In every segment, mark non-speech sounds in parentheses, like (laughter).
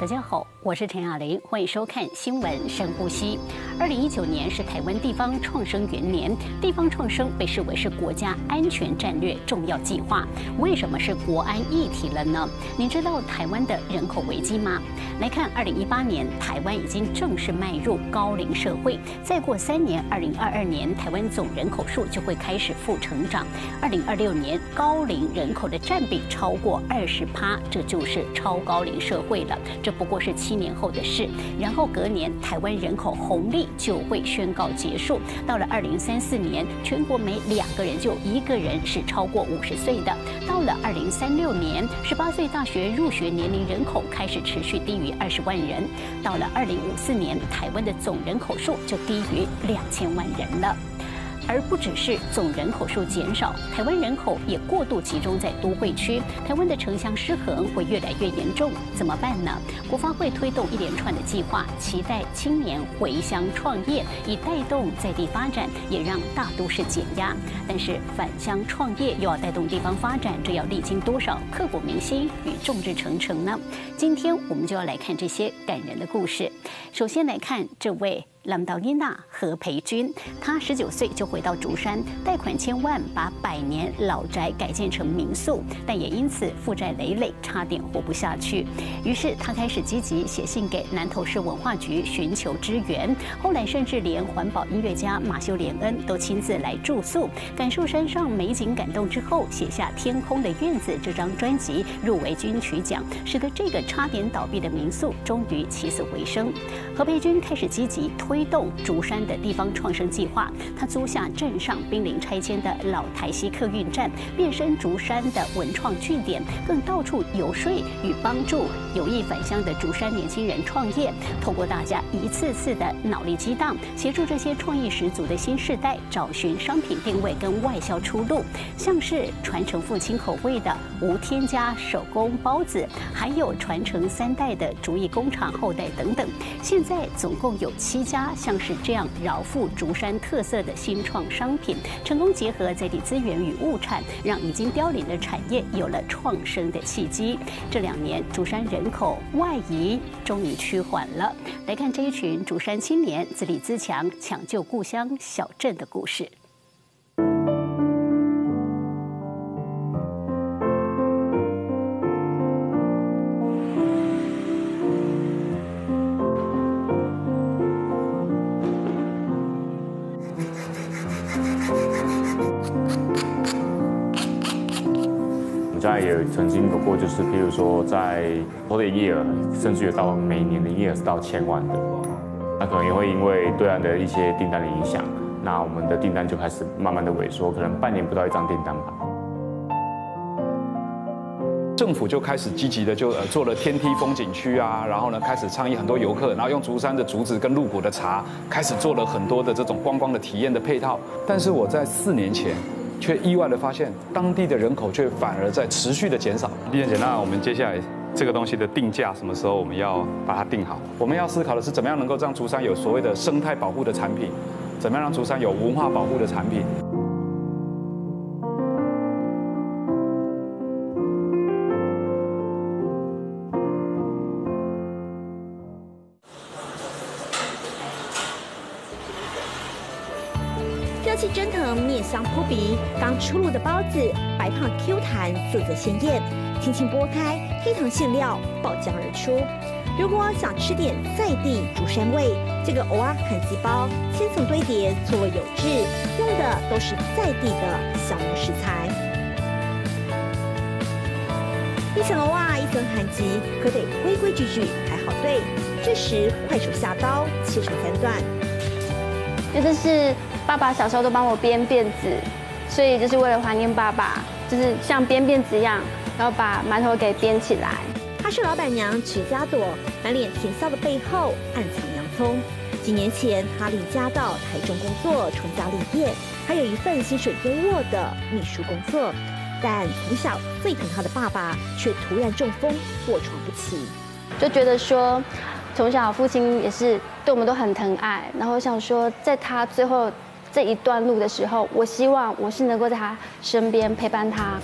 大家好，我是陈雅玲，欢迎收看新闻深呼吸。二零一九年是台湾地方创生元年，地方创生被视为是国家安全战略重要计划。为什么是国安议题了呢？您知道台湾的人口危机吗？来看二零一八年，台湾已经正式迈入高龄社会，再过三年，二零二二年，台湾总人口数就会开始负成长。二零二六年，高龄人口的占比超过二十趴，这就是超高龄社会了。不过是七年后的事，然后隔年台湾人口红利就会宣告结束。到了二零三四年，全国每两个人就一个人是超过五十岁的。到了二零三六年，十八岁大学入学年龄人口开始持续低于二十万人。到了二零五四年，台湾的总人口数就低于两千万人了。而不只是总人口数减少，台湾人口也过度集中在都会区，台湾的城乡失衡会越来越严重，怎么办呢？国发会推动一连串的计划，期待青年回乡创业，以带动在地发展，也让大都市减压。但是返乡创业又要带动地方发展，这要历经多少刻骨铭心与众志成城呢？今天我们就要来看这些感人的故事。首先来看这位。朗道伊娜何培军，他十九岁就回到竹山，贷款千万，把百年老宅改建成民宿，但也因此负债累累，差点活不下去。于是他开始积极写信给南投市文化局寻求支援，后来甚至连环保音乐家马修·连恩都亲自来住宿，感受山上美景，感动之后写下《天空的院子》这张专辑，入围金曲奖，使得这个差点倒闭的民宿终于起死回生。何培军开始积极。推推动竹山的地方创生计划，他租下镇上濒临拆迁的老台西客运站，变身竹山的文创据点，更到处游说与帮助有意返乡的竹山年轻人创业。透过大家一次次的脑力激荡，协助这些创意十足的新世代找寻商品定位跟外销出路，像是传承父亲口味的无添加手工包子，还有传承三代的竹艺工厂后代等等。现在总共有七家。像是这样饶富竹山特色的新创商品，成功结合在地资源与物产，让已经凋零的产业有了创生的契机。这两年竹山人口外移终于趋缓了。来看这一群竹山青年自立自强，抢救故乡小镇的故事。家也曾经有过，就是譬如说，在我的营业额，甚至有到每年的营业额是到千万的，那可能也会因为对岸的一些订单的影响，那我们的订单就开始慢慢的萎缩，可能半年不到一张订单吧。政府就开始积极的就呃做了天梯风景区啊，然后呢开始倡议很多游客，然后用竹山的竹子跟鹿谷的茶，开始做了很多的这种观光的体验的配套。但是我在四年前。却意外的发现，当地的人口却反而在持续的减少。李姐，那我们接下来这个东西的定价，什么时候我们要把它定好？我们要思考的是，怎么样能够让竹山有所谓的生态保护的产品，怎么样让竹山有文化保护的产品。香扑鼻，刚出炉的包子，白胖 Q 弹，色泽鲜艳。轻轻拨开，黑糖馅料爆浆而出。如果想吃点在地竹山味，这个蚵仔汉鸡包，千层堆叠，错位有致，用的都是在地的小农食材。一层蚵仔，一层韩鸡，可得规规矩矩排好队。这时快手下刀，切成三段。这是。爸爸小时候都帮我编辫子，所以就是为了怀念爸爸，就是像编辫子一样，然后把馒头给编起来。她是老板娘曲家朵，满脸甜笑的背后暗藏洋葱。几年前，她离家到台中工作，成家立业，还有一份薪水优渥的秘书工作。但从小最疼她的爸爸却突然中风，卧床不起，就觉得说，从小父亲也是对我们都很疼爱，然后想说，在他最后。这一段路的时候，我希望我是能够在他身边陪伴他。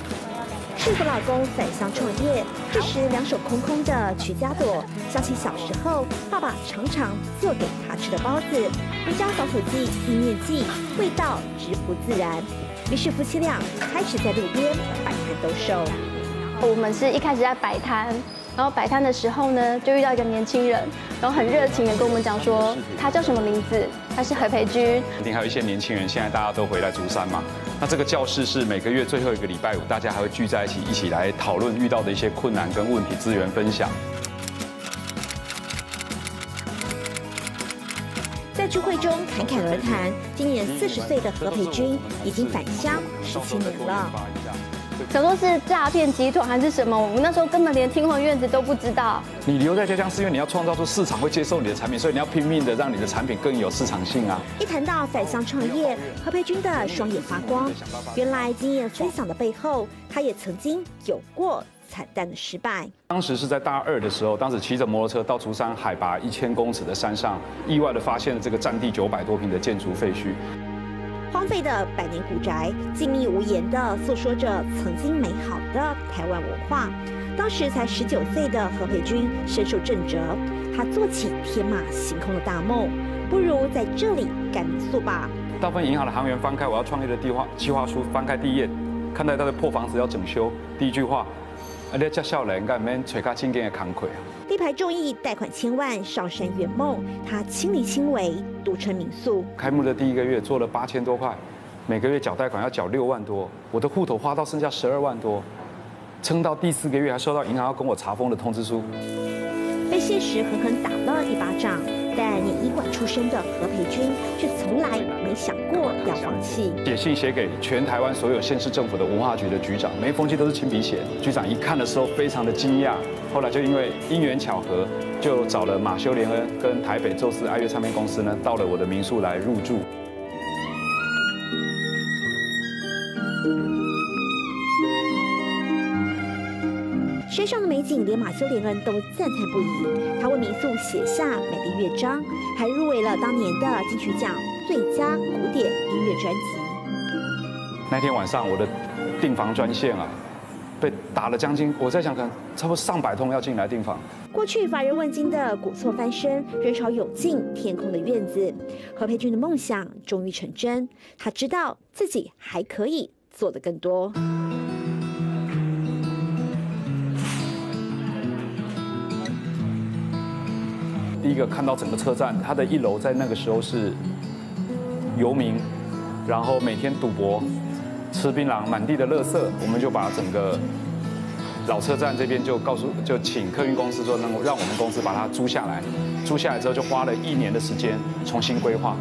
说服老公返乡创业，这时两手空空的曲家朵想起小时候爸爸常常做给他吃的包子，胡椒扫土剂、一面剂，味道直不自然。于是夫妻俩开始在路边摆摊兜售。我们是一开始在摆摊。然后摆摊的时候呢，就遇到一个年轻人，然后很热情的跟我们讲说，他叫什么名字？他是何培军。一定还有一些年轻人，现在大家都回来竹山嘛。那这个教室是每个月最后一个礼拜五，大家还会聚在一起，一起来讨论遇到的一些困难跟问题，资源分享。在聚会中侃侃而谈，今年四十岁的何培军已经返乡十七年了。想说是诈骗集团还是什么？我们那时候根本连听红院子都不知道。你留在家乡是因为你要创造出市场会接受你的产品，所以你要拼命的让你的产品更有市场性啊！一谈到返乡创业，何培军的双眼发光。原来经验分享的背后，他也曾经有过惨淡的失败。当时是在大二的时候，当时骑着摩托车到竹山海拔一千公尺的山上，意外的发现了这个占地九百多平的建筑废墟。荒废的百年古宅，静谧无言地诉说着曾经美好的台湾文化。当时才十九岁的何培军深受震折，他做起天马行空的大梦，不如在这里干民宿吧。大部分银行的行员翻开我要创业的计划计划书，翻开第一页，看到他的破房子要整修，第一句话。啊！你叫少年，干免找较正经的慷慨啊！力排众议，贷款千万，上山圆梦。他亲力亲为，独成民宿。开幕的第一个月做了八千多块，每个月缴贷款要缴六万多，我的户头花到剩下十二万多，撑到第四个月还收到银行要跟我查封的通知书，被现实狠狠打了一巴掌。但你医馆出身的何培军却从来没想过要放弃。写信写给全台湾所有县市政府的文化局的局长，每封信都是亲笔写。局长一看的时候非常的惊讶，后来就因为因缘巧合，就找了马修连恩跟台北宙斯爱乐唱片公司呢，到了我的民宿来入住。山上的美景连马修·连恩都赞叹不已。他为民宿写下美丽乐章，还入围了当年的金曲奖最佳古典音乐专辑。那天晚上，我的订房专线啊，被打了将近，我在想，可能差不多上百通要进来订房。过去乏人问津的古厝翻身，人潮涌进天空的院子，何佩君的梦想终于成真。他知道自己还可以做得更多。第一个看到整个车站，它的一楼在那个时候是游民，然后每天赌博、吃槟榔、满地的垃圾，我们就把整个老车站这边就告诉，就请客运公司说能够让我们公司把它租下来。租下来之后，就花了一年的时间重新规划，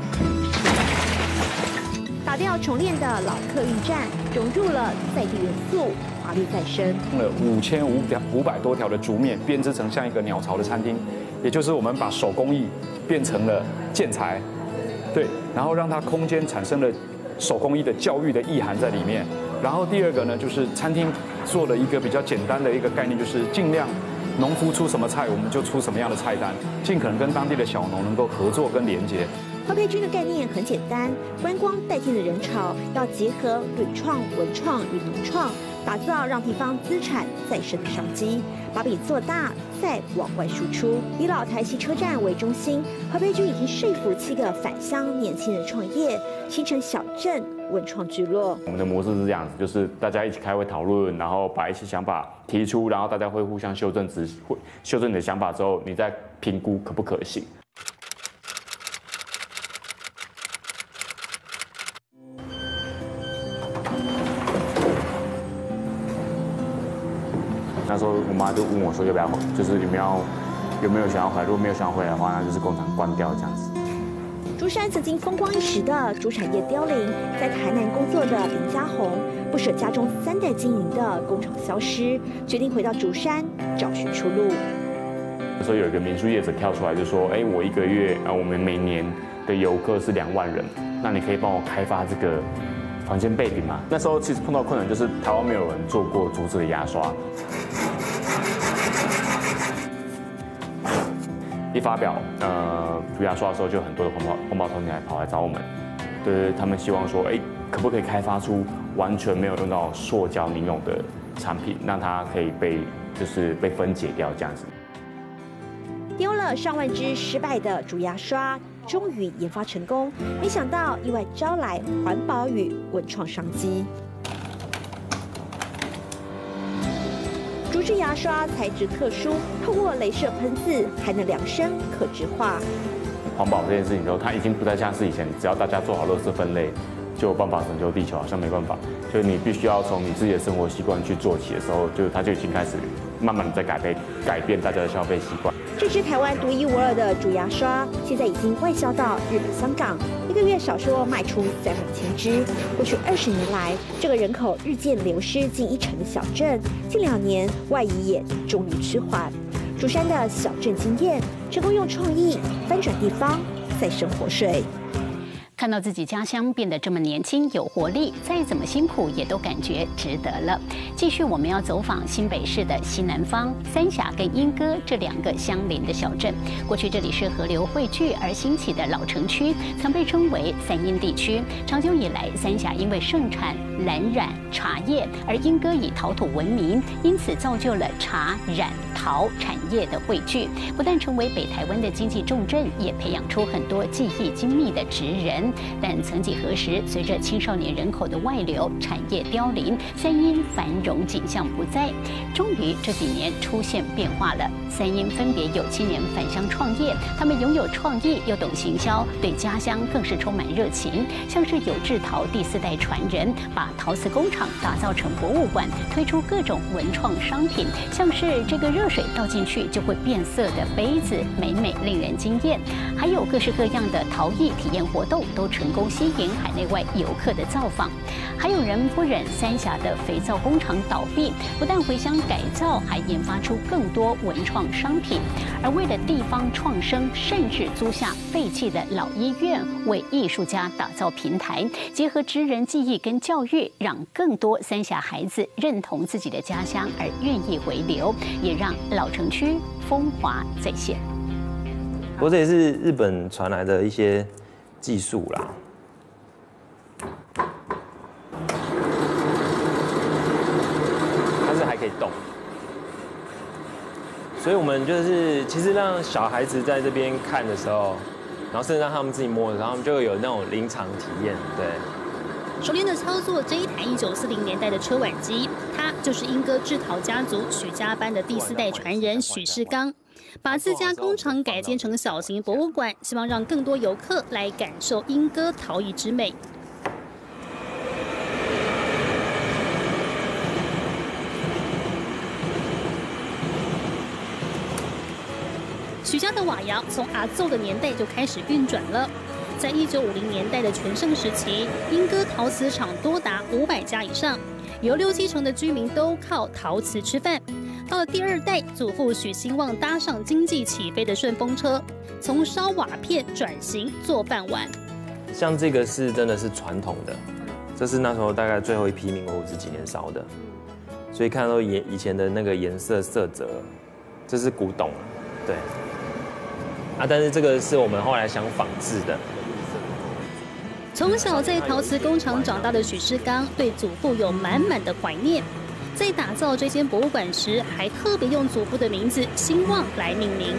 打掉重练的老客运站，融入了在地元素，华丽再生。用了五千五百五百多条的竹面编织成像一个鸟巢的餐厅。也就是我们把手工艺变成了建材，对，然后让它空间产生了手工艺的教育的意涵在里面。然后第二个呢，就是餐厅做了一个比较简单的一个概念，就是尽量农夫出什么菜，我们就出什么样的菜单，尽可能跟当地的小农能够合作跟连接。何培军的概念很简单，观光带进的人潮要结合旅创、文创与农创。打造让地方资产再生的商机，把饼做大，再往外输出。以老台西车站为中心，何培军已经说服七个返乡年轻人创业，形成小镇文创聚落。我们的模式是这样子，就是大家一起开会讨论，然后把一些想法提出，然后大家会互相修正，只会修正你的想法之后，你再评估可不可行。那时候我妈就问我说要不要，就是你们要有没有想要回来，如果没有想要回来的话，那就是工厂关掉这样子。竹山曾经风光一时的竹产业凋零，在台南工作的林家宏不舍家中三代经营的工厂消失，决定回到竹山找寻出路。那时候有一个民宿业者跳出来就说：“哎，我一个月啊，我们每年的游客是两万人，那你可以帮我开发这个。”房间背景嘛，那时候其实碰到困难，就是台湾没有人做过竹子的牙刷。一发表呃竹牙刷的时候，就很多的红包红包童来跑来找我们，对他们希望说，哎，可不可以开发出完全没有用到塑胶尼龙的产品，让它可以被就是被分解掉这样子。丢了上万只失败的竹牙刷，终于研发成功，没想到意外招来环保与文创商机。竹制牙刷材质特殊，透过镭射喷字，还能量身可制化。环保这件事情之后，它已经不再像是以前，只要大家做好垃圾分类，就有办法拯救地球，好像没办法。就是你必须要从你自己的生活习惯去做起的时候，就它就已经开始慢慢的在改变改变大家的消费习惯。这支台湾独一无二的主牙刷，现在已经外销到日本、香港，一个月少说卖出三万千支。过去二十年来，这个人口日渐流失近一成的小镇，近两年外移也终于趋缓。竹山的小镇经验，成功用创意翻转地方再生活水。看到自己家乡变得这么年轻有活力，再怎么辛苦也都感觉值得了。继续，我们要走访新北市的西南方三峡跟莺歌这两个相邻的小镇。过去这里是河流汇聚而兴起的老城区，曾被称为三英地区。长久以来，三峡因为盛产蓝染茶叶，而莺歌以陶土闻名，因此造就了茶染陶产业的汇聚。不但成为北台湾的经济重镇，也培养出很多技艺精密的职人。但曾几何时，随着青少年人口的外流，产业凋零，三英繁荣景象不再。终于这几年出现变化了，三英分别有青年返乡创业，他们拥有创意又懂行销，对家乡更是充满热情。像是有志陶第四代传人，把陶瓷工厂打造成博物馆，推出各种文创商品，像是这个热水倒进去就会变色的杯子，美美令人惊艳。还有各式各样的陶艺体验活动。都成功吸引海内外游客的造访，还有人不忍三峡的肥皂工厂倒闭，不但回乡改造，还研发出更多文创商品。而为了地方创生，甚至租下废弃的老医院，为艺术家打造平台，结合职人技艺跟教育，让更多三峡孩子认同自己的家乡而愿意回流，也让老城区风华再现。不过这也是日本传来的一些。技术啦，它是还可以动，所以我们就是其实让小孩子在这边看的时候，然后甚至让他们自己摸的时候，他们就有那种临场体验。对，熟练的操作这一台一九四零年代的车碗机，它就是英歌制陶家族许家班的第四代传人许世刚。把自家工厂改建成小型博物馆，希望让更多游客来感受莺歌陶艺之美。许家的瓦窑从阿奏的年代就开始运转了，在一九五零年代的全盛时期，莺歌陶瓷厂多达五百家以上，有六七成的居民都靠陶瓷吃饭。到了第二代，祖父许兴旺搭上经济起飞的顺风车，从烧瓦片转型做饭碗。像这个是真的是传统的，这是那时候大概最后一批民国五十几年烧的，所以看到颜以前的那个颜色色泽，这是古董，对。啊，但是这个是我们后来想仿制的。从小在陶瓷工厂长大的许世刚，对祖父有满满的怀念。在打造这间博物馆时，还特别用祖父的名字“兴旺”来命名。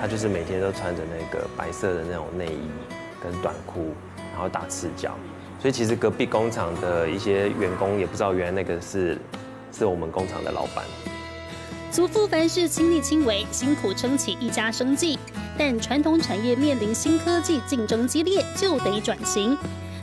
他就是每天都穿着那个白色的那种内衣跟短裤，然后打赤脚。所以其实隔壁工厂的一些员工也不知道，原来那个是是我们工厂的老板。祖父凡事亲力亲为，辛苦撑起一家生计。但传统产业面临新科技竞争激烈，就得转型。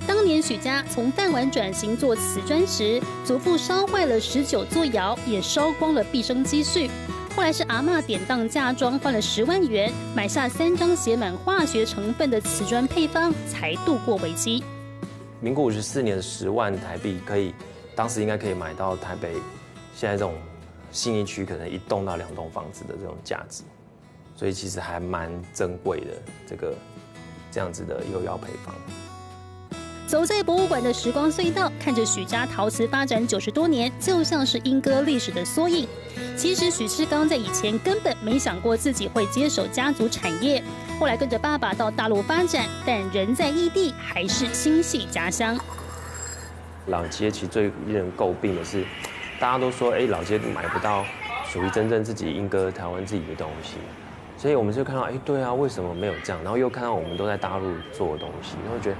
当年许家从饭碗转型做瓷砖时，祖父烧坏了十九座窑，也烧光了毕生积蓄。后来是阿妈典当嫁妆，花了十万元买下三张写满化学成分的瓷砖配方，才度过危机。民国五十四年十万台币可以，当时应该可以买到台北现在这种信义区可能一栋到两栋房子的这种价值，所以其实还蛮珍贵的这个这样子的釉药配方。走在博物馆的时光隧道，看着许家陶瓷发展九十多年，就像是莺歌历史的缩影。其实许世刚在以前根本没想过自己会接手家族产业，后来跟着爸爸到大陆发展，但人在异地还是心系家乡。老街其实最令人诟病的是，大家都说，哎，老街买不到属于真正自己英歌台湾自己的东西，所以我们就看到，哎，对啊，为什么没有这样？然后又看到我们都在大陆做的东西，然后觉得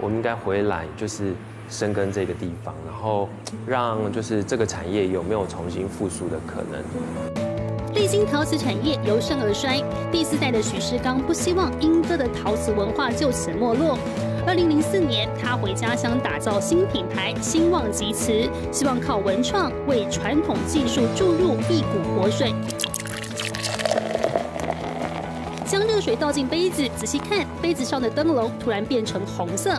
我们应该回来，就是深耕这个地方，然后让就是这个产业有没有重新复苏的可能。历经陶瓷产业由盛而衰，第四代的许世刚不希望英歌的陶瓷文化就此没落。二零零四年，他回家乡打造新品牌“兴旺集瓷”，希望靠文创为传统技术注入一股活水。将热水倒进杯子，仔细看，杯子上的灯笼突然变成红色。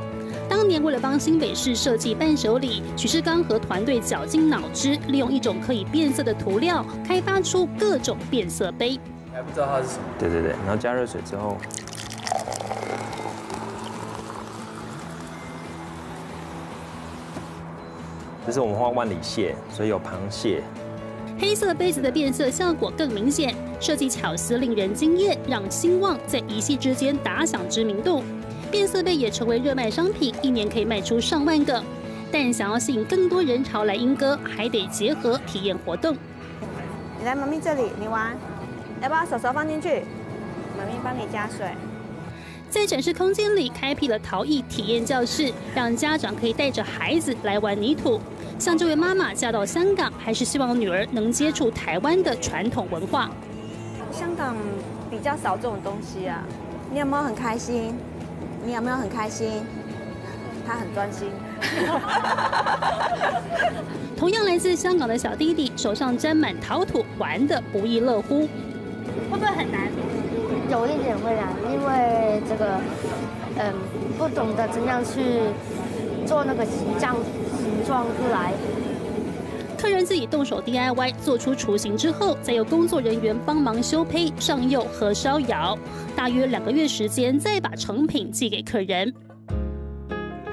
当年为了帮新北市设计伴手礼，许世刚和团队绞尽脑汁，利用一种可以变色的涂料，开发出各种变色杯。还不知道它是什么？对对对，然后加热水之后。这是我们画万里蟹，所以有螃蟹。黑色杯子的变色效果更明显，设计巧思令人惊艳，让兴旺在一夕之间打响知名度。变色杯也成为热卖商品，一年可以卖出上万个。但想要吸引更多人潮来莺歌，还得结合体验活动。你来妈咪这里，你玩，要不要手手放进去？妈咪帮你加水。在展示空间里开辟了陶艺体验教室，让家长可以带着孩子来玩泥土。像这位妈妈嫁到香港，还是希望女儿能接触台湾的传统文化。香港比较少这种东西啊，你有没有很开心？你有没有很开心？他很专心。(laughs) 同样来自香港的小弟弟，手上沾满陶土，玩得不亦乐乎。会不会很难？有一点会难，因为这个，嗯，不懂得怎样去做那个形状、形状出来。客人自己动手 DIY 做出雏形之后，再由工作人员帮忙修胚、上釉和烧窑，大约两个月时间，再把成品寄给客人。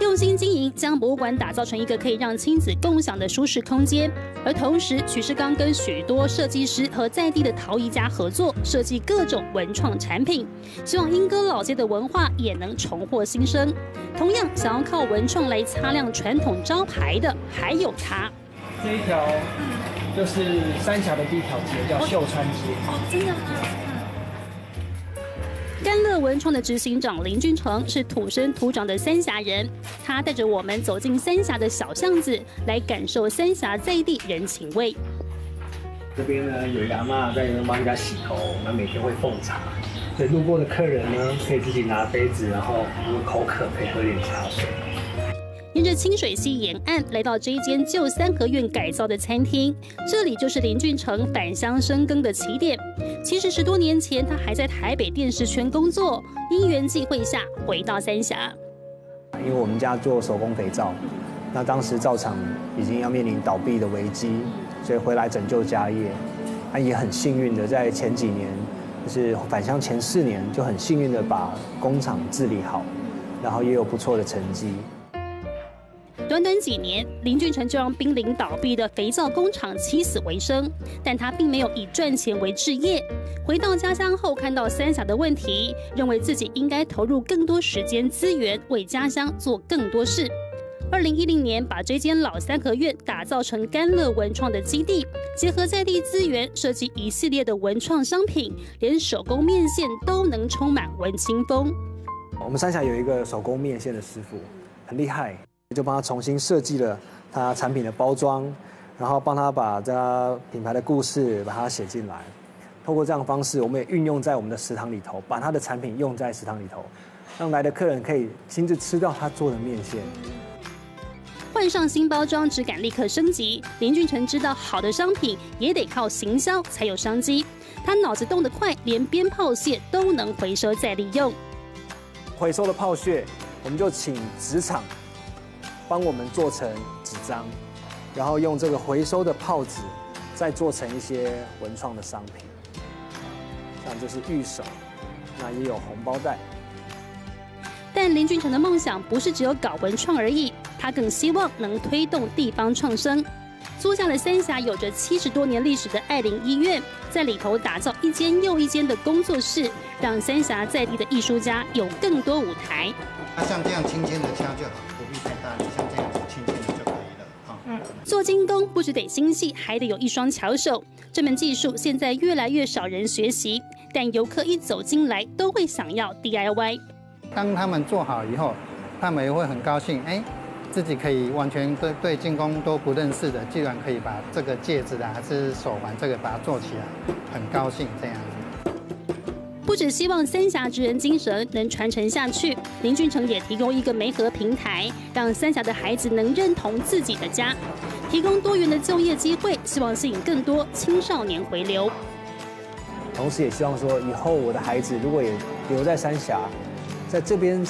用心经营，将博物馆打造成一个可以让亲子共享的舒适空间。而同时，许世刚跟许多设计师和在地的陶艺家合作，设计各种文创产品，希望莺歌老街的文化也能重获新生。同样，想要靠文创来擦亮传统招牌的，还有他。这一条就是三峡的第一条街，叫秀川街。哦，真的吗？甘乐文创的执行长林俊成是土生土长的三峡人，他带着我们走进三峡的小巷子，来感受三峡在地人情味。这边呢有一个阿妈在帮人家洗头，那每天会奉茶，所以路过的客人呢可以自己拿杯子，然后如果口渴可以喝点茶水。沿着清水溪沿岸来到这一间旧三合院改造的餐厅，这里就是林俊成返乡深耕的起点。其实十多年前他还在台北电视圈工作，因缘际会下回到三峡。因为我们家做手工肥皂，那当时皂厂已经要面临倒闭的危机，所以回来拯救家业。他也很幸运的在前几年，就是返乡前四年就很幸运的把工厂治理好，然后也有不错的成绩。短短几年，林俊成就让濒临倒闭的肥皂工厂起死回生。但他并没有以赚钱为置业。回到家乡后，看到三峡的问题，认为自己应该投入更多时间资源，为家乡做更多事。二零一零年，把这间老三合院打造成甘乐文创的基地，结合在地资源，设计一系列的文创商品，连手工面线都能充满文青风。我们三峡有一个手工面线的师傅，很厉害。就帮他重新设计了他产品的包装，然后帮他把这品牌的故事把它写进来。透过这样的方式，我们也运用在我们的食堂里头，把他的产品用在食堂里头，让来的客人可以亲自吃到他做的面线。换上新包装，质感立刻升级。林俊成知道，好的商品也得靠行销才有商机。他脑子动得快，连鞭炮屑都能回收再利用。回收的炮屑，我们就请纸厂。帮我们做成纸张，然后用这个回收的泡纸，再做成一些文创的商品，像这是玉手，那也有红包袋。但林俊成的梦想不是只有搞文创而已，他更希望能推动地方创生。租下了三峡有着七十多年历史的爱玲医院，在里头打造一间又一间的工作室，让三峡在地的艺术家有更多舞台。那像这样轻轻的敲就好，不必太大力。做精工不只得心细，还得有一双巧手。这门技术现在越来越少人学习，但游客一走进来都会想要 DIY。当他们做好以后，他们也会很高兴，哎，自己可以完全对对进攻都不认识的，居然可以把这个戒指啊，还是手环这个把它做起来，很高兴这样。不只希望三峡职人精神能传承下去，林俊成也提供一个媒合平台，让三峡的孩子能认同自己的家，提供多元的就业机会，希望吸引更多青少年回流。同时也希望说，以后我的孩子如果也留在三峡，在这边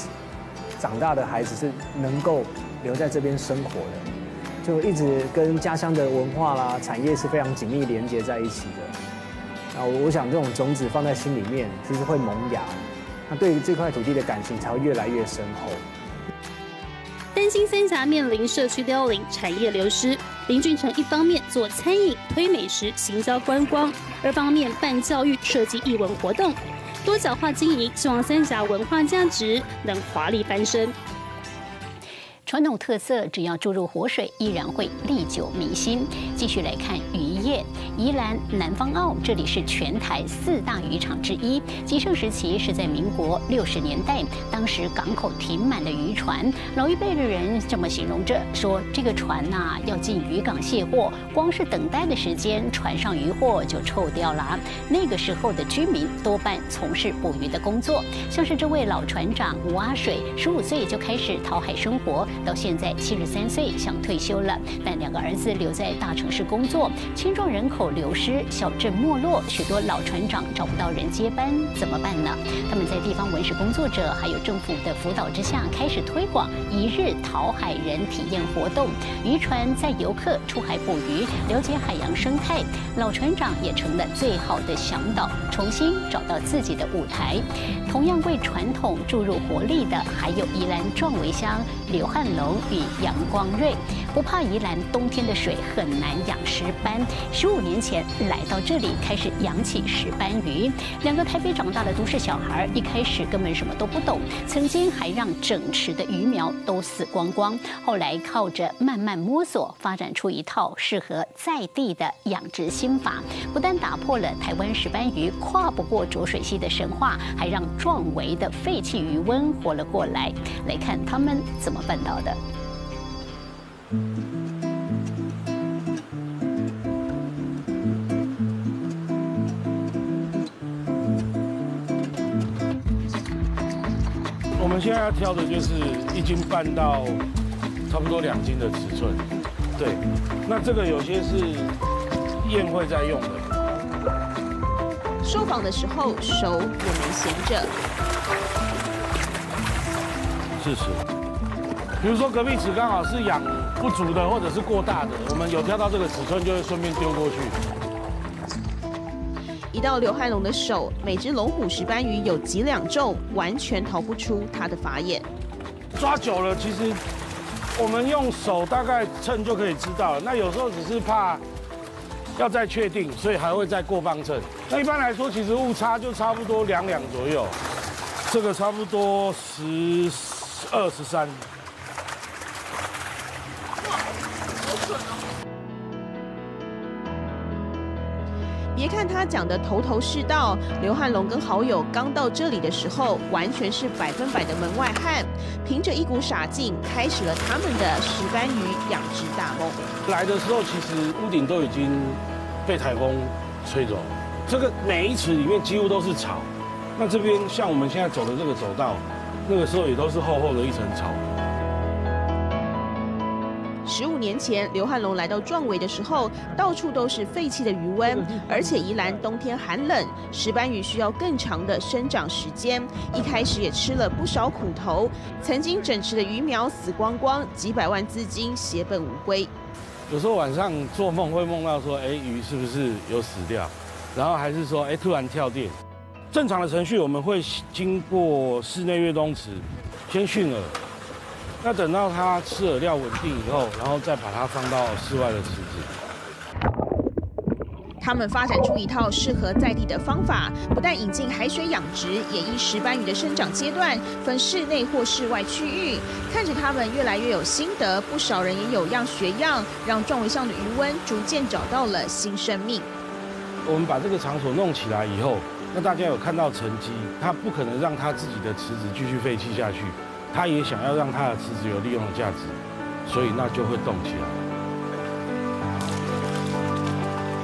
长大的孩子是能够留在这边生活的，就一直跟家乡的文化啦、产业是非常紧密连接在一起的。啊，我想这种种子放在心里面，其实会萌芽，那对于这块土地的感情才会越来越深厚。担心三峡面临社区凋零、产业流失，林俊成一方面做餐饮、推美食、行销观光，二方面办教育、设计艺文活动，多角化经营，希望三峡文化价值能华丽翻身。传统特色只要注入活水，依然会历久弥新。继续来看渔业，宜兰南方澳这里是全台四大渔场之一，极盛时期是在民国六十年代，当时港口停满了渔船，老一辈的人这么形容着，说这个船呐要进渔港卸货，光是等待的时间，船上渔货就臭掉了。那个时候的居民多半从事捕鱼的工作，像是这位老船长吴阿水，十五岁就开始讨海生活。到现在七十三岁，想退休了，但两个儿子留在大城市工作，青壮人口流失，小镇没落，许多老船长找不到人接班，怎么办呢？他们在地方文史工作者还有政府的辅导之下，开始推广一日淘海人体验活动，渔船载游客出海捕鱼，了解海洋生态。老船长也成了最好的向导，重新找到自己的舞台。同样为传统注入活力的，还有宜兰壮围乡刘汉。龙与杨光瑞不怕宜兰冬天的水很难养石斑，十五年前来到这里开始养起石斑鱼。两个台北长大的都市小孩一开始根本什么都不懂，曾经还让整池的鱼苗都死光光。后来靠着慢慢摸索，发展出一套适合在地的养殖心法，不但打破了台湾石斑鱼跨不过浊水溪的神话，还让壮围的废弃鱼温活了过来。来看他们怎么办到。我们现在要挑的就是一斤半到差不多两斤的尺寸，对。那这个有些是宴会在用的。收访的时候手也没闲着。四十。比如说隔壁池刚好是养不足的，或者是过大的，我们有挑到这个尺寸，就会顺便丢过去。一到刘汉龙的手，每只龙虎石斑鱼有几两重，完全逃不出他的法眼。抓久了，其实我们用手大概称就可以知道了。那有时候只是怕要再确定，所以还会再过磅秤。那一般来说，其实误差就差不多两两左右。这个差不多十二十三。别看他讲的头头是道，刘汉龙跟好友刚到这里的时候，完全是百分百的门外汉，凭着一股傻劲，开始了他们的石斑鱼养殖大梦。来的时候，其实屋顶都已经被台风吹走，这个每一池里面几乎都是草。那这边像我们现在走的这个走道，那个时候也都是厚厚的一层草。十五年前，刘汉龙来到壮围的时候，到处都是废弃的余温，而且宜兰冬天寒冷，石斑鱼需要更长的生长时间。一开始也吃了不少苦头，曾经整池的鱼苗死光光，几百万资金血本无归。有时候晚上做梦会梦到说，哎，鱼是不是有死掉？然后还是说，哎，突然跳电。正常的程序，我们会经过室内越冬池，先训饵。那等到它吃饵料稳定以后，然后再把它放到室外的池子。他们发展出一套适合在地的方法，不但引进海水养殖，也依石斑鱼的生长阶段分室内或室外区域。看着他们越来越有心得，不少人也有样学样，让壮围上的鱼温逐渐找到了新生命。我们把这个场所弄起来以后，那大家有看到成绩，他不可能让他自己的池子继续废弃下去，他也想要让他的池子有利用的价值，所以那就会动起来。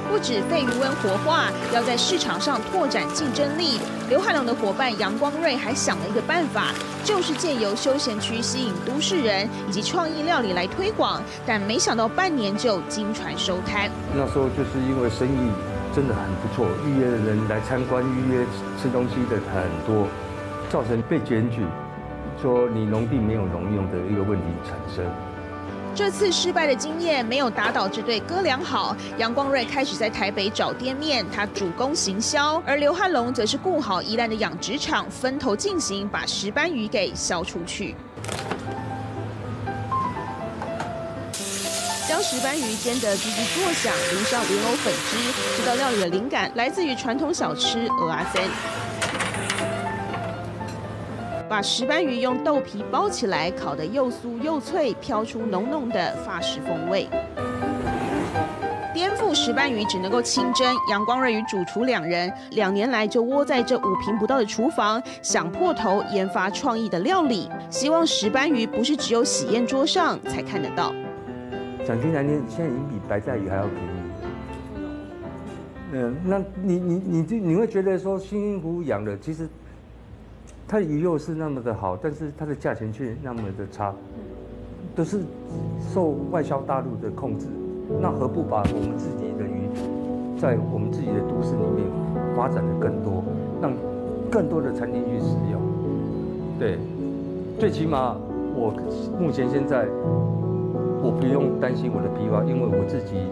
不止废鱼温活化，要在市场上拓展竞争力。刘海龙的伙伴杨光瑞还想了一个办法，就是借由休闲区吸引都市人以及创意料理来推广，但没想到半年就经传收摊。那时候就是因为生意真的很不错，预约的人来参观、预约吃东西的很多，造成被检举说你农地没有农用的一个问题产生。这次失败的经验没有打倒这对哥俩好，杨光瑞开始在台北找店面，他主攻行销，而刘汉龙则是顾好宜兰的养殖场，分头进行把石斑鱼给销出去。将石斑鱼煎得滋滋作响，淋上莲藕粉汁，这道料理的灵感来自于传统小吃鹅阿森。把石斑鱼用豆皮包起来，烤得又酥又脆，飘出浓浓的法式风味。颠覆石斑鱼只能够清蒸。杨光瑞与主厨两人两年来就窝在这五平不到的厨房，想破头研发创意的料理，希望石斑鱼不是只有喜宴桌上才看得到。奖金来年现在已经比白菜鱼还要便宜。嗯，那你你你就你会觉得说辛辛苦苦养的，其实。它的鱼肉是那么的好，但是它的价钱却那么的差，都是受外销大陆的控制。那何不把我们自己的鱼，在我们自己的都市里面发展的更多，让更多的餐厅去使用？对，最起码我目前现在我不用担心我的批发，因为我自己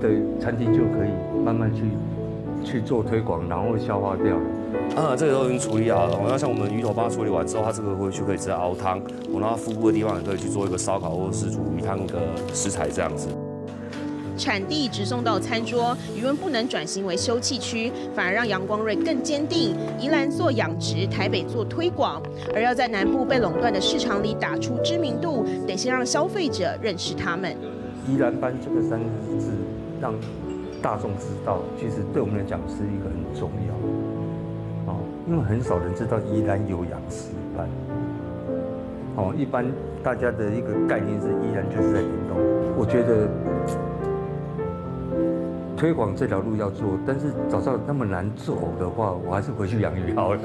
的餐厅就可以慢慢去去做推广，然后消化掉。啊，这个都已经处理好了。然后像我们鱼头帮它处理完之后，它这个回去可以直接熬汤。我让它腹部的地方也可以去做一个烧烤或者是煮鱼汤的食材这样子。产地直送到餐桌，渔温不能转型为休憩区，反而让杨光瑞更坚定：宜兰做养殖，台北做推广。而要在南部被垄断的市场里打出知名度，得先让消费者认识他们。宜兰班这个三个字，让大众知道，其实对我们来讲是一个很重要。因为很少人知道宜兰有养石斑，哦，一般大家的一个概念是宜兰就是在屏东。我觉得推广这条路要做，但是早上那么难走的话，我还是回去养鱼好了。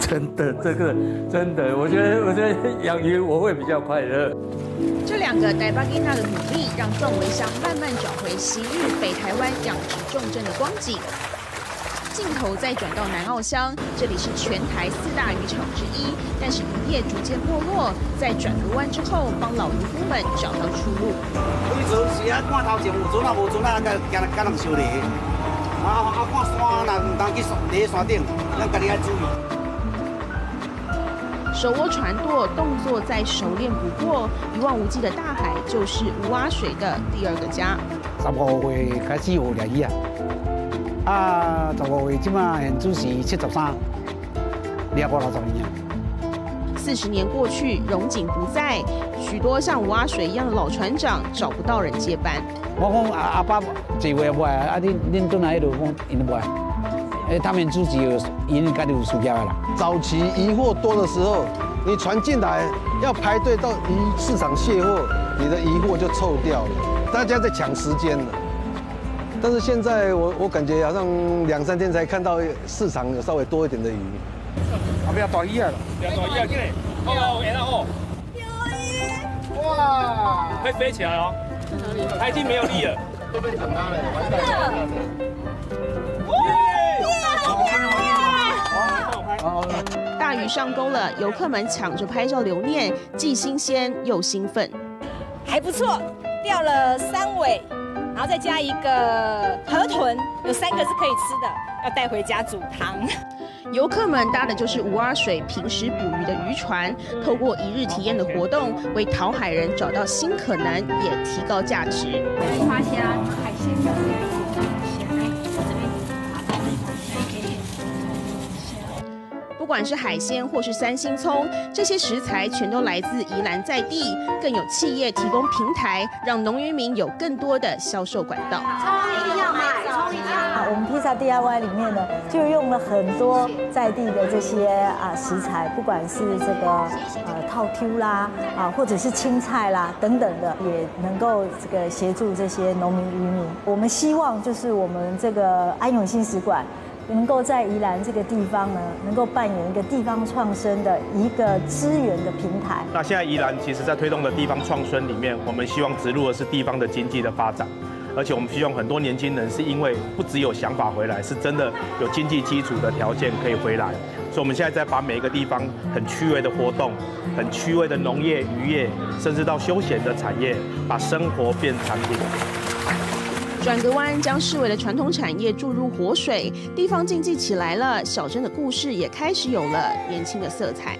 真的，这个真的，我觉得我觉得养鱼我会比较快乐。这两个戴巴吉娜的努力，让段维香慢慢找回昔日北台湾养殖重镇的光景。镜头再转到南澳乡，这里是全台四大渔场之一，但是渔业逐渐没落。在转个弯之后，帮老渔夫们找到出路。你做是啊，看头前有船啊，无船啊，跟跟跟人相离。啊啊，看山呐，唔当去山，在山顶，咱家己要注意。手握船舵，动作再熟练不过。一望无际的大海，就是五洼水的第二个家。十五月开始有钓鱼啊。啊，十五月即马现主席七十三，掠过六十年。四十年过去，荣景不在，许多像吴阿水一样的老船长找不到人接班。我讲阿阿爸几位不来，啊恁恁蹲来迄度讲因不来，哎他们自己有因家己有需要的啦。早期疑惑多的时候，你船进来要排队到鱼市场卸货，你的疑惑就臭掉了，大家在抢时间了。但是现在我我感觉好像两三天才看到市场有稍微多一点的鱼。啊，不要大鱼啊！不要大鱼啊！进来，哦，来了哦！有鱼！哇！会飞起来哦！它已经没有力了。都被整大了，完蛋了！耶！大鱼上钩了，游客们抢着拍照留念，既新鲜又兴奋。还不错，钓了三尾。然后再加一个河豚，有三个是可以吃的，要带回家煮汤。游客们搭的就是五阿水平时捕鱼的渔船，透过一日体验的活动，为讨海人找到新可能，也提高价值。可以发现啊，海鲜管是海鲜或是三星葱，这些食材全都来自宜兰在地，更有企业提供平台，让农渔民有更多的销售管道。葱一定要买，葱一定要买。我们披萨 DIY 里面呢，就用了很多在地的这些啊食材，不管是这个呃套 Q 啦啊，或者是青菜啦等等的，也能够这个协助这些农民渔民。我们希望就是我们这个安永新食馆。能够在宜兰这个地方呢，能够扮演一个地方创生的一个资源的平台。那现在宜兰其实在推动的地方创生里面，我们希望植入的是地方的经济的发展，而且我们希望很多年轻人是因为不只有想法回来，是真的有经济基础的条件可以回来。所以我们现在在把每一个地方很趣味的活动、很趣味的农业、渔业，甚至到休闲的产业，把生活变产品。转个弯，将市委的传统产业注入活水，地方经济起来了，小镇的故事也开始有了年轻的色彩。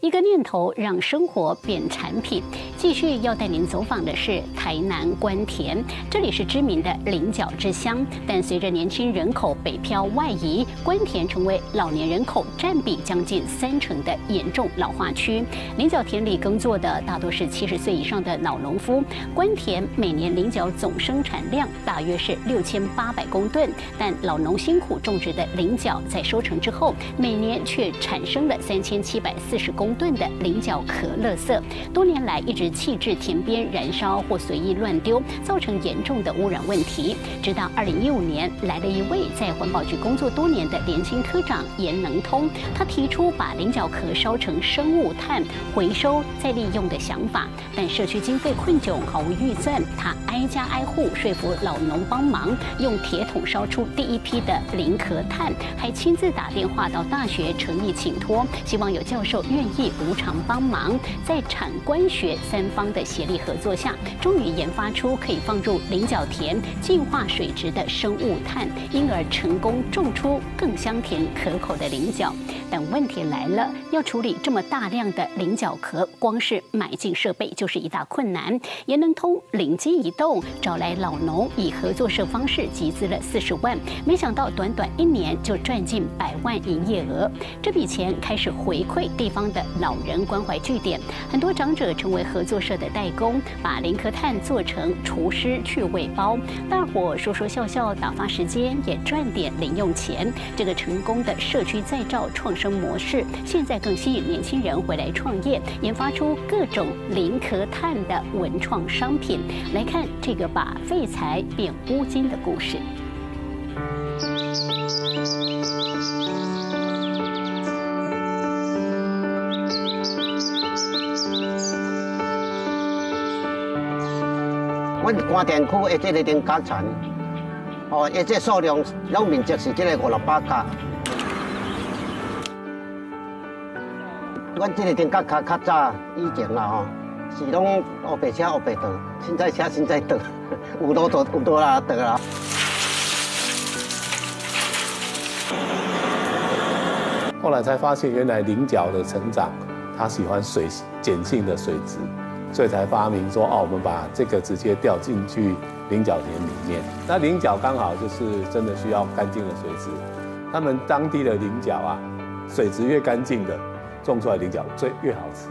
一个念头让生活变产品。继续要带您走访的是台南关田，这里是知名的菱角之乡。但随着年轻人口北漂外移，关田成为老年人口占比将近三成的严重老化区。菱角田里耕作的大多是七十岁以上的老农夫。关田每年菱角总生产量大约是六千八百公吨，但老农辛苦种植的菱角在收成之后，每年却产生了三千七百四十公吨的菱角壳垃圾。多年来一直。弃置田边燃烧或随意乱丢，造成严重的污染问题。直到二零一五年，来了一位在环保局工作多年的年轻科长严能通，他提出把菱角壳烧成生物炭回收再利用的想法。但社区经费困窘，毫无预算，他挨家挨户说服老农帮忙，用铁桶烧出第一批的菱壳炭，还亲自打电话到大学诚意请托，希望有教授愿意无偿帮忙，在产官学三。方的协力合作下，终于研发出可以放入菱角田净化水质的生物炭，因而成功种出更香甜可口的菱角。但问题来了，要处理这么大量的菱角壳，光是买进设备就是一大困难。严能通灵机一动，找来老农，以合作社方式集资了四十万，没想到短短一年就赚进百万营业额。这笔钱开始回馈地方的老人关怀据点，很多长者成为合作。社的代工把零壳炭做成厨师趣味包，大伙说说笑笑打发时间，也赚点零用钱。这个成功的社区再造创生模式，现在更吸引年轻人回来创业，研发出各种零壳炭的文创商品。来看这个把废材变乌金的故事。阮关田区的这个菱角田，哦，一这数量拢面积是这个五六百家。阮这个菱角较较早以前啦吼，是拢乌白车乌白倒，现在车现在倒，有多倒有多啦倒啦。后来才发现，原来菱角的成长，它喜欢水碱性的水质。所以才发明说哦，我们把这个直接掉进去菱角田里面。那菱角刚好就是真的需要干净的水质。他们当地的菱角啊，水质越干净的，种出来菱角最越好吃。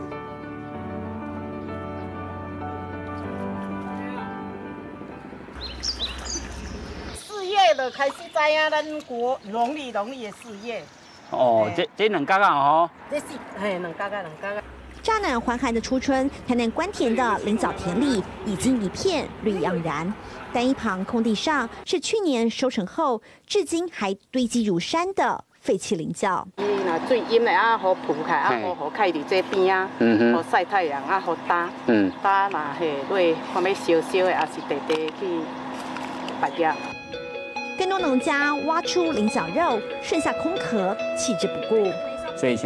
四月了开始栽啊，咱国农历农历的四月。哦，这这两角啊吼。这是嘿，两角啊，两角啊。乍暖还寒的初春，台南关田的菱角田里已经一片绿盎然，但一旁空地上是去年收成后至今还堆积如山的废弃菱角。伊若最阴的啊，好铺开啊，好好开伫这边啊，好晒太阳啊，好打，打嘛嘿，对看要烧烧的，也是地地去摆掉。更多农家挖出菱角肉，剩下空壳弃之不顾。所以以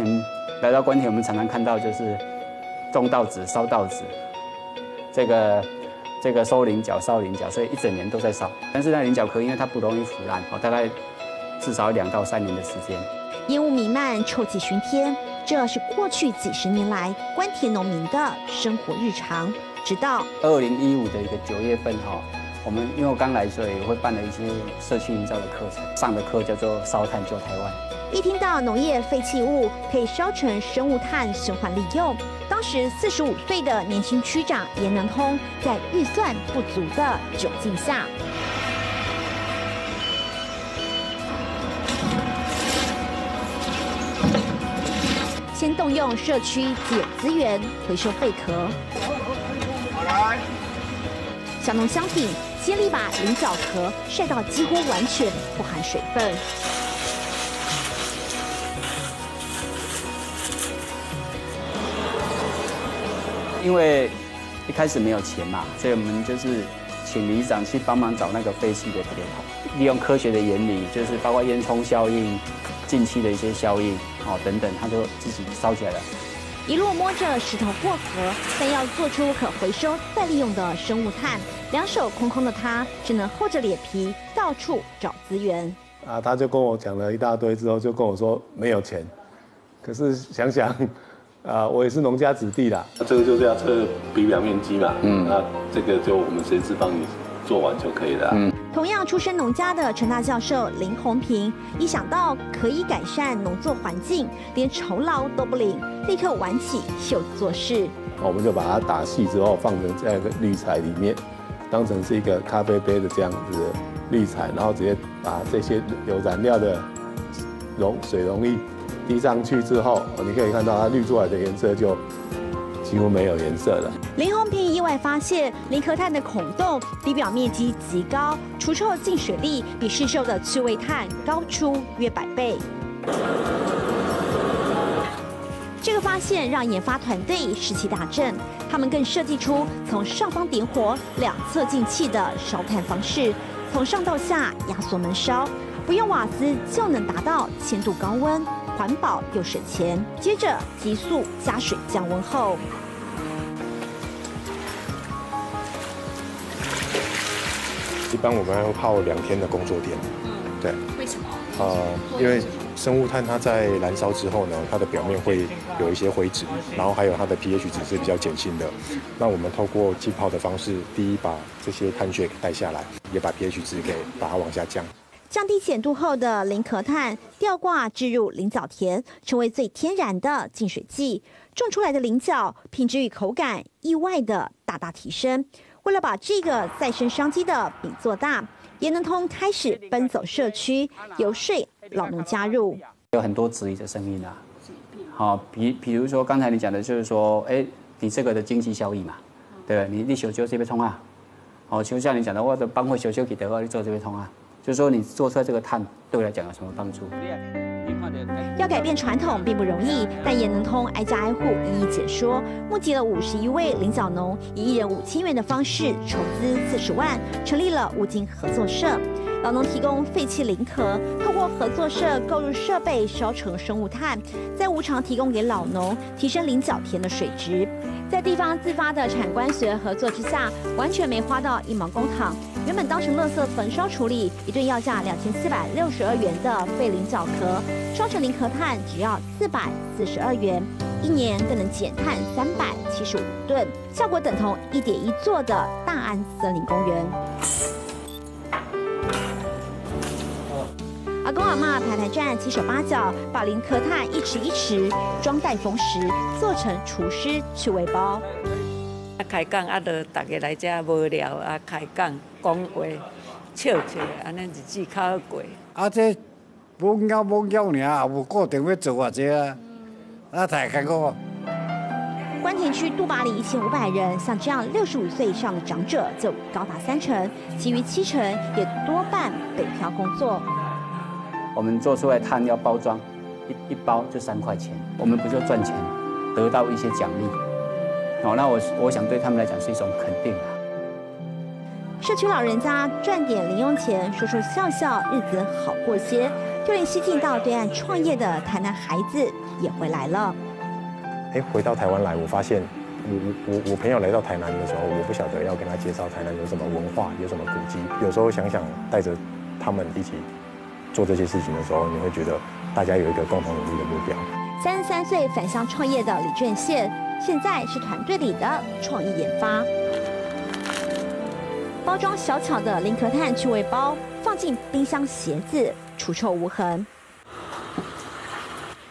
前来到关田，我们常常看到就是。种稻子、烧稻子，这个这个收菱角、烧菱角，所以一整年都在烧。但是那菱角壳因为它不容易腐烂，哦，大概至少两到三年的时间。烟雾弥漫，臭气熏天，这是过去几十年来关田农民的生活日常。直到二零一五的一个九月份，哈，我们因为我刚来，所以会办了一些社区营造的课程，上的课叫做“烧炭救台湾”。一听到农业废弃物可以烧成生物炭循环利用，当时四十五岁的年轻区长严能通，在预算不足的窘境下，先动用社区既有资源回收废壳。小农相挺，接力把菱角壳晒到几乎完全不含水分。因为一开始没有钱嘛，所以我们就是请里长去帮忙找那个废弃的铁桶，利用科学的原理，就是包括烟囱效应、近期的一些效应哦等等，他就自己烧起来了。一路摸着石头过河，但要做出可回收再利用的生物炭，两手空空的他只能厚着脸皮到处找资源。啊，他就跟我讲了一大堆之后，就跟我说没有钱。可是想想。啊，我也是农家子弟啦。这个就是要测比表面积嘛，嗯，那这个就我们随时帮你做完就可以了。嗯。同样出身农家的陈大教授林宏平，一想到可以改善农作环境，连酬劳都不领，立刻挽起袖子做事。我们就把它打细之后，放成这样一个滤材里面，当成是一个咖啡杯的这样子的滤材，然后直接把这些有燃料的溶水溶液。滴上去之后，你可以看到它滤出来的颜色就几乎没有颜色了。林宏平意外发现，磷壳炭的孔洞底表面积极高，除臭净水力比市售的趣味炭高出约百倍。这个发现让研发团队士气大振，他们更设计出从上方点火、两侧进气的烧炭方式，从上到下压缩闷烧，不用瓦斯就能达到千度高温。环保又省钱。接着急速加水降温后，一般我们要泡两天的工作天。嗯，对。为什么？呃，因为生物炭它在燃烧之后呢，它的表面会有一些灰质，然后还有它的 pH 值是比较碱性的。那我们透过浸泡的方式，第一把这些碳屑给带下来，也把 pH 值给把它往下降。降低碱度后的磷壳炭吊挂置入菱角田，成为最天然的净水剂。种出来的菱角品质与口感意外的大大提升。为了把这个再生商机的饼做大，盐能通开始奔走社区游说老农加入。有很多质疑的声音啊，好，比比如说刚才你讲的就是说，哎，你这个的经济效益嘛，对？你你修修这边通啊，好，就像你讲的，我的帮会修修给的话，你做这边通啊。就是说，你做出来这个碳对我来讲有什么帮助？要改变传统并不容易，但也能通挨家挨户一一解说。募集了五十一位林小农，以一人五千元的方式筹资四十万，成立了五金合作社。老农提供废弃林壳，透过合作社购入设备烧成生物炭，再无偿提供给老农，提升菱角田的水质。在地方自发的产官学合作之下，完全没花到一毛公帑。原本当成垃圾焚烧处理，一吨要价两千四百六十二元的废菱角壳，烧成磷壳炭只要四百四十二元，一年更能减碳三百七十五吨，效果等同一点一座的大安森林公园。阿公阿妈排排站，七手八脚，把林壳炭一尺一尺装袋封实，做成厨师趣味包。啊，开讲啊，就大家来遮无聊啊，开讲讲话笑笑，安尼日子较过。啊，这无交无交尔，也无固定要做偌济啊，啊，太艰苦。关田区杜巴里一千五百人，像这样六十五岁以上的长者就高达三成，其余七成也多半北漂工作。我们做出来碳要包装，一一包就三块钱，我们不就赚钱，得到一些奖励，好，那我我想对他们来讲是一种肯定啊。社区老人家赚点零用钱，说说笑笑，日子好过些。就连西进到对岸创业的台南孩子也回来了。哎，回到台湾来，我发现我我我朋友来到台南的时候，我不晓得要跟他介绍台南有什么文化，有什么古迹。有时候想想带着他们一起。做这些事情的时候，你会觉得大家有一个共同努力的目标。三十三岁返乡创业的李俊宪，现在是团队里的创意研发。包装小巧的零壳碳趣味包，放进冰箱，鞋子除臭无痕。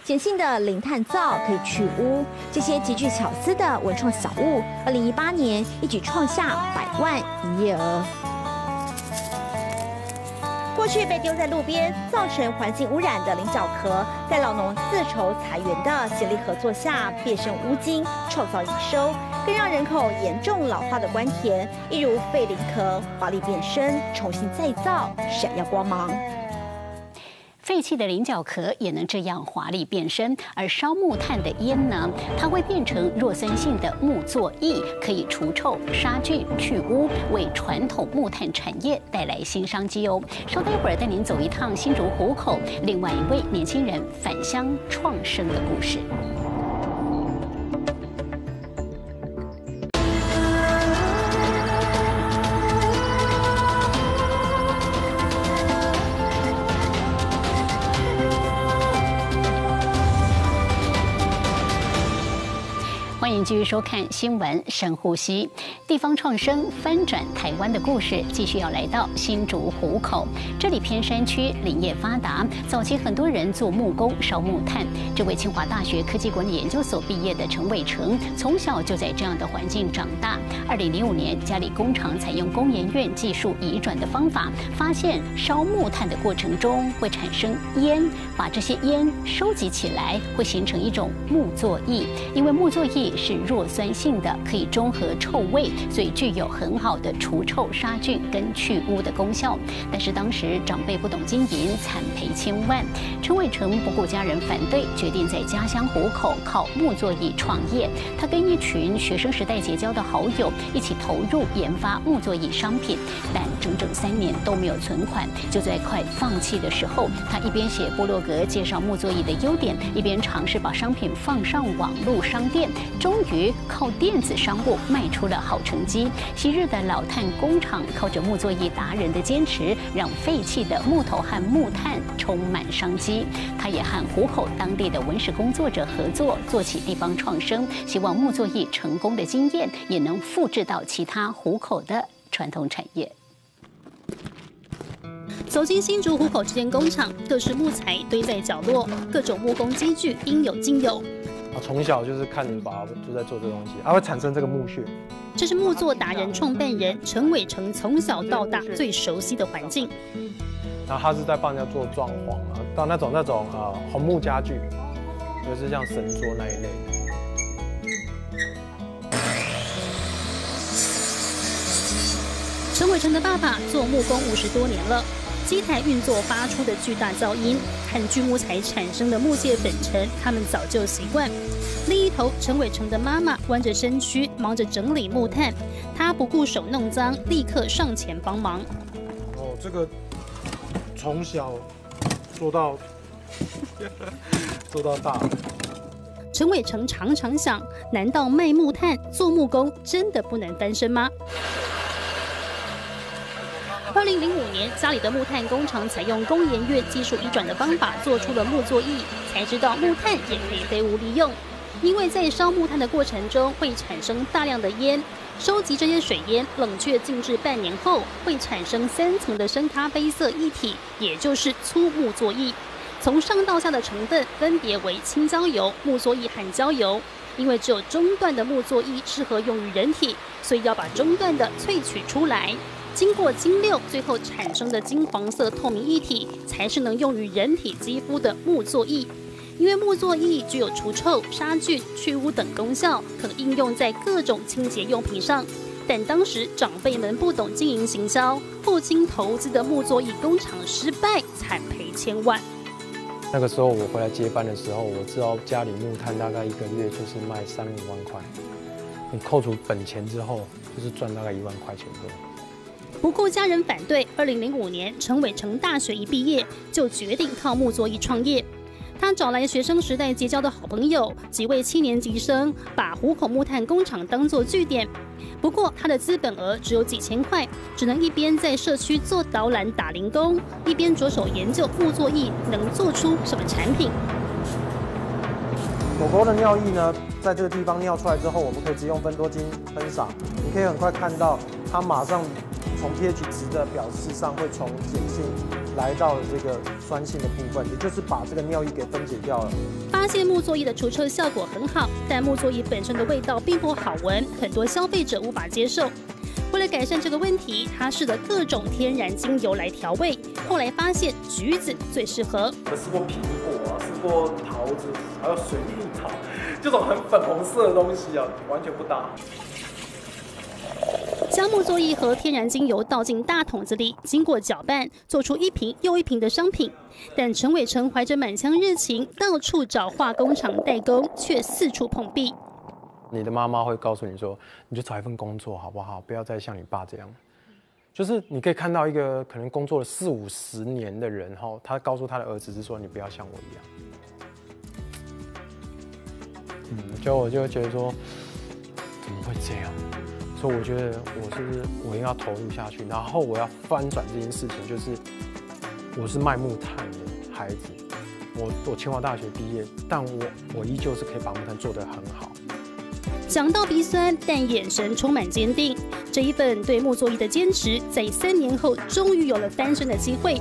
碱性的零碳皂可以去污。这些极具巧思的文创小物，二零一八年一举创下百万营业额。去被丢在路边造成环境污染的菱角壳，在老农自筹财源的协力合作下，变身乌金，创造营收，更让人口严重老化的关田，一如废菱壳，华丽变身，重新再造，闪耀光芒。废弃的菱角壳也能这样华丽变身，而烧木炭的烟呢？它会变成弱酸性的木作液，可以除臭、杀菌、去污，为传统木炭产业带来新商机哦。稍待一会儿，带您走一趟新竹湖口，另外一位年轻人返乡创生的故事。继续收看新闻深呼吸，地方创生翻转台湾的故事，继续要来到新竹湖口。这里偏山区，林业发达，早期很多人做木工、烧木炭。这位清华大学科技管理研究所毕业的陈伟成，从小就在这样的环境长大。二零零五年，家里工厂采用工研院技术移转的方法，发现烧木炭的过程中会产生烟，把这些烟收集起来，会形成一种木作液，因为木作液。是弱酸性的，可以中和臭味，所以具有很好的除臭、杀菌跟去污的功效。但是当时长辈不懂经营，惨赔千万。陈伟成不顾家人反对，决定在家乡湖口靠木座椅创业。他跟一群学生时代结交的好友一起投入研发木座椅商品，但整整三年都没有存款。就在快放弃的时候，他一边写部落格介绍木座椅的优点，一边尝试把商品放上网络商店。终于靠电子商务卖出了好成绩。昔日的老炭工厂靠着木作业达人的坚持，让废弃的木头和木炭充满商机。他也和湖口当地的文史工作者合作，做起地方创生，希望木作业成功的经验也能复制到其他湖口的传统产业。走进新竹湖口这间工厂，各式木材堆在角落，各种木工机具应有尽有。从小就是看着爸爸就在做这东西，它会产生这个木屑。这是木作达人创办人陈伟成从小到大最熟悉的环境。然后他是在帮人家做装潢啊，到那种那种呃红木家具，就是像神桌那一类。陈伟成的爸爸做木工五十多年了。机台运作发出的巨大噪音和锯木材产生的木屑粉尘，他们早就习惯。另一头，陈伟成的妈妈弯着身躯，忙着整理木炭，他不顾手弄脏，立刻上前帮忙。哦，这个从小做到做到大。陈 (laughs) 伟成常常想：难道卖木炭做木工真的不能翻身吗？二零零五年，家里的木炭工厂采用工研院技术移转的方法做出了木作液，才知道木炭也可以废物利用。因为在烧木炭的过程中会产生大量的烟，收集这些水烟冷却静置半年后，会产生三层的深咖啡色液体，也就是粗木作液。从上到下的成分分别为青椒油、木作液和焦油。因为只有中段的木作液适合用于人体，所以要把中段的萃取出来。经过精六，最后产生的金黄色透明液体才是能用于人体肌肤的木作液。因为木作液具有除臭、杀菌、去污等功效，可应用在各种清洁用品上。但当时长辈们不懂经营行销，父亲投资的木作液工厂失败，惨赔千万。那个时候我回来接班的时候，我知道家里木炭大概一个月就是卖三五万块，你扣除本钱之后，就是赚大概一万块钱多。不顾家人反对，二零零五年，陈伟成大学一毕业就决定靠木作艺创业。他找来学生时代结交的好朋友，几位七年级生，把虎口木炭工厂当作据点。不过他的资本额只有几千块，只能一边在社区做导览打零工，一边着手研究木作艺能做出什么产品。狗狗的尿液呢，在这个地方尿出来之后，我们可以直接用分多精喷洒，你可以很快看到它马上。从 pH 值的表示上会从碱性来到了这个酸性的部分，也就是把这个尿液给分解掉了。发现木座液的除臭效果很好，但木座液本身的味道并不好闻，很多消费者无法接受。为了改善这个问题，他试了各种天然精油来调味，后来发现橘子最适合。我试过苹果啊，试过桃子，还有水蜜桃，这种很粉红色的东西啊，完全不搭。将木座液和天然精油倒进大桶子里，经过搅拌，做出一瓶又一瓶的商品。但陈伟成怀着满腔热情，到处找化工厂代工，却四处碰壁。你的妈妈会告诉你说：“你就找一份工作好不好？不要再像你爸这样。”就是你可以看到一个可能工作了四五十年的人，哈，他告诉他的儿子是说：“你不要像我一样。”嗯，就我就觉得说，怎么会这样？所以我觉得我是我应该投入下去，然后我要翻转这件事情，就是我是卖木炭的孩子，我我清华大学毕业，但我我依旧是可以把木炭做得很好。讲到鼻酸，但眼神充满坚定。这一份对木作业的坚持，在三年后终于有了翻身的机会。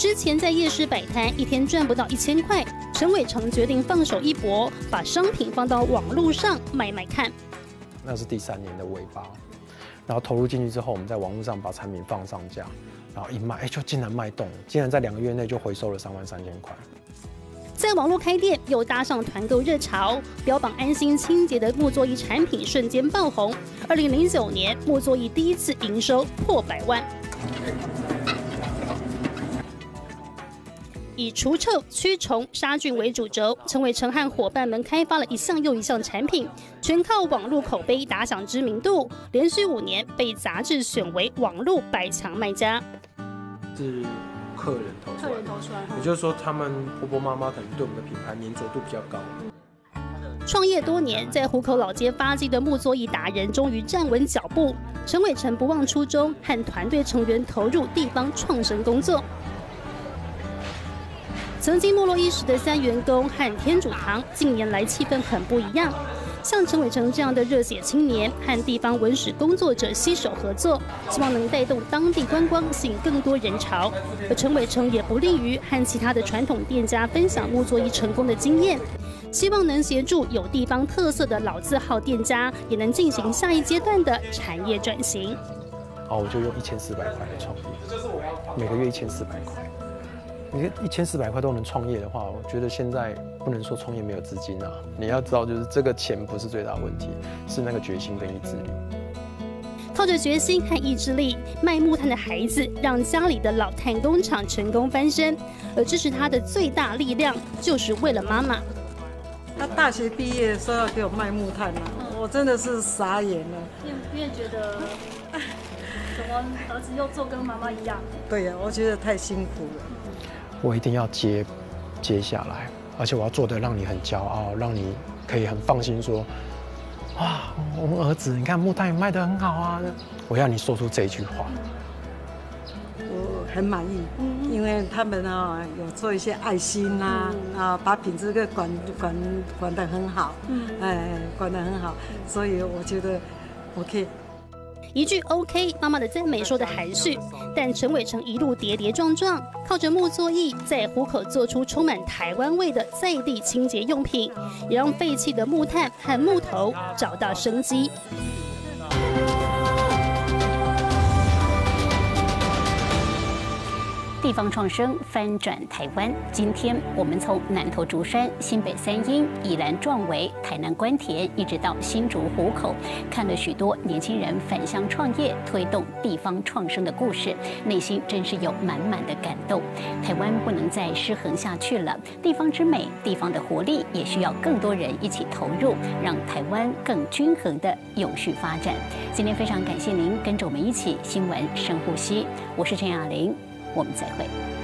之前在夜市摆摊，一天赚不到一千块，陈伟成决定放手一搏，把商品放到网络上卖卖看。那是第三年的尾巴，然后投入进去之后，我们在网络上把产品放上架，然后一卖，哎，就竟然卖动，竟然在两个月内就回收了三万三千块。在网络开店，又搭上团购热潮，标榜安心清洁的木座椅产品瞬间爆红。二零零九年，木座椅第一次营收破百万。以除臭、驱虫、杀菌为主轴，陈伟成和伙伴们开发了一项又一项产品，全靠网络口碑打响知名度，连续五年被杂志选为网络百强卖家。是。客人投出来，也就是说，他们婆婆妈妈可能对我们的品牌粘着度比较高。创业多年，在虎口老街发迹的木座椅达人终于站稳脚步。陈伟成不忘初衷，和团队成员投入地方创生工作。曾经没落一时的三员工和天主堂，近年来气氛很不一样。像陈伟成这样的热血青年和地方文史工作者携手合作，希望能带动当地观光，吸引更多人潮。而陈伟成也不吝于和其他的传统店家分享木作一成功的经验，希望能协助有地方特色的老字号店家，也能进行下一阶段的产业转型。好，我就用一千四百块来创业，每个月一千四百块。你一千四百块都能创业的话，我觉得现在不能说创业没有资金啊。你要知道，就是这个钱不是最大问题，是那个决心跟意志力。靠着决心和意志力，卖木炭的孩子让家里的老炭工厂成功翻身，而支持他的最大力量就是为了妈妈。他大学毕业说要给我卖木炭啊，我真的是傻眼了。因为觉得，(laughs) 怎么儿子又做跟妈妈一样？对呀，我觉得太辛苦了。我一定要接接下来，而且我要做的让你很骄傲，让你可以很放心说，哇，我们儿子，你看木炭也卖得很好啊！我要你说出这句话。我很满意，因为他们啊有做一些爱心啊，啊，把品质给管管管得很好，哎，管得很好，所以我觉得 OK。一句 OK，妈妈的赞美说的含蓄，但陈伟成一路跌跌撞撞，靠着木作艺在虎口做出充满台湾味的在地清洁用品，也让废弃的木炭和木头找到生机。地方创生翻转台湾。今天我们从南投竹山、新北三英、宜兰壮围、台南关田，一直到新竹湖口，看了许多年轻人返乡创业、推动地方创生的故事，内心真是有满满的感动。台湾不能再失衡下去了，地方之美、地方的活力，也需要更多人一起投入，让台湾更均衡的永续发展。今天非常感谢您跟着我们一起新闻深呼吸，我是陈雅玲。我们再会。